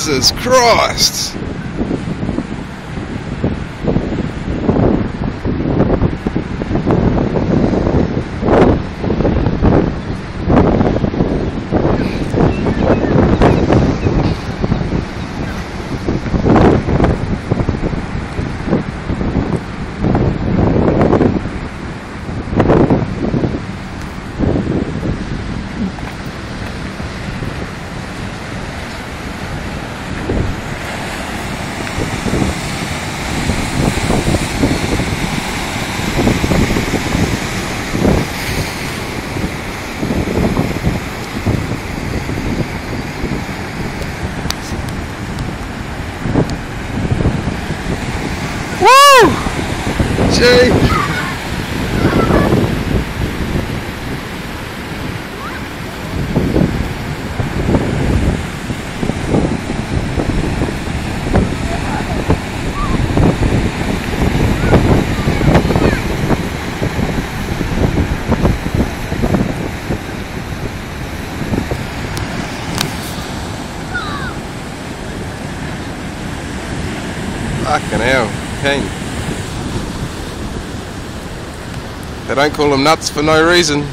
Jesus Christ! Gee. Fucking hell, King. They don't call them nuts for no reason.